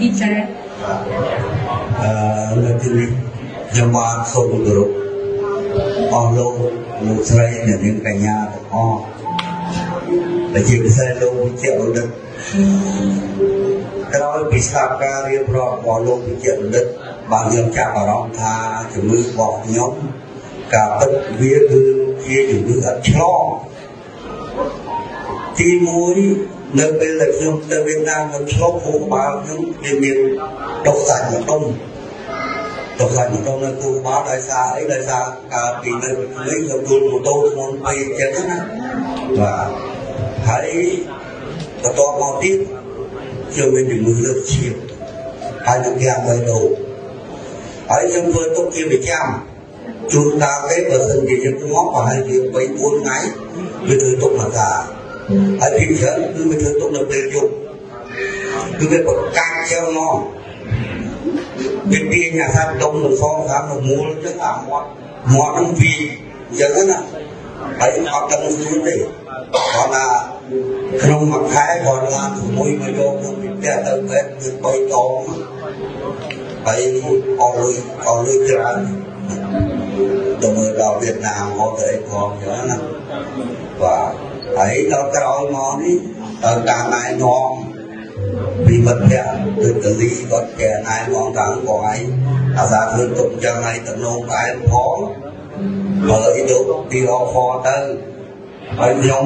ឌីចាអឺលើកទីនេះខ្ញុំបានសូមគោរពអស់លោកលោកស្រីអ្នកនាងកញ្ញាទាំងអស់ដែលជាពិសេសលោកវិជ្ជាបណ្ឌិតក្រោយពីស្ដាប់ការរៀបរាប់របស់លោកវិជ្ជាបណ្ឌិតបានខ្ញុំចាប់អារម្មណ៍ថាជំងឺរបស់ខ្ញុំការពិតវាគឺជាជំងឺឥតឆ្លង ទី1នៅពេលដែលខ្ញុំទៅវៀតណាមខ្ញុំឆ្លងហូបបាល់ខ្ញុំវាមានដុសសាច់ម្ដុំដុសសាច់ម្ដុំនៅគូបាល់ដោយសារអីដោយសារកាលពីនៅក្មេងខ្ញុំទូលម៉ូតូធ្ងន់ពេកអញ្ចឹងណាបាទហើយបន្ទាប់មកទៀតខ្ញុំមានជំងឺលើកឈាមហើយនឹងយ៉ាងបេះដូងហើយខ្ញុំធ្វើទុកជាប្រចាំជួនកាលទេបើសិនជាយើងមកប្រហែលជា3 4ថ្ងៃវាធ្វើទុកមកតា ហើយពីច្រើនគឺវាធ្វើទុកនៅពេលយប់គឺវាប្រកាច់ចឹងមកវាទាញអាសាច់ដុំនឹងសងតាមនៅមូលចឹងអាមាត់មាត់នឹងវាចឹងណាហើយអត់ដឹងខ្លួនទេគាត់ថាក្នុងមួយខែគាត់ឡានជាមួយមកយកខ្ញុំពីផ្ទះទៅពេទ្យគឺ3ដងហើយអស់លុយអស់លុយច្រើនទៅមើលដល់វៀតណាមមកទៅអីផងចឹងណាបាទ ហើយដល់ក្រោយមកនេះទៅតាមណែនាំពីមិត្តភក្តិដូចកលីគាត់កែណែនាំតាំងបងឯងអាសាឃើញទុកចឹងហើយតំណងក្អែផងបើអីទៅពីអខទៅហើយខ្ញុំ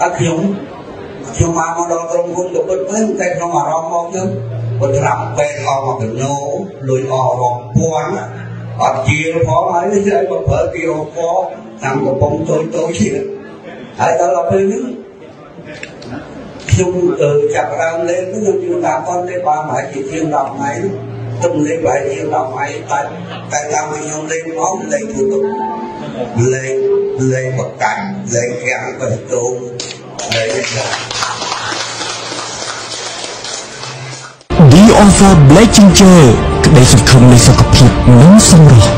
អត់ខ្ញុំខ្ញុំមកមកដល់ក្រុមហ៊ុនក៏ពិតមែនតែក្នុងអារម្មណ៍មកខ្ញុំគាត់ត្រាំពេទ្យអស់មកកណូលុយអស់រាប់ពាន់អត់ជាផងហើយនេះឲ្យមកប្រើពីរកតាមកំប៉ុងតូចតូចទៀត ហើយដល់ពេលនេះខ្ញុំចាប់ដើមលេងខ្ញុំយល់តាមគាត់ទេបានហើយជាជាង10ថ្ងៃទំលេងប្រហែលជា10ថ្ងៃតែតែតាមខ្ញុំលេងមកលេងទូទៅលេងលេងបកាច់លេងកាំងបេះដូងលេងយ៉ាង The Offer Black Ginger ក្តីសង្ឃឹមនៃសុខភាពនិងសម្រស់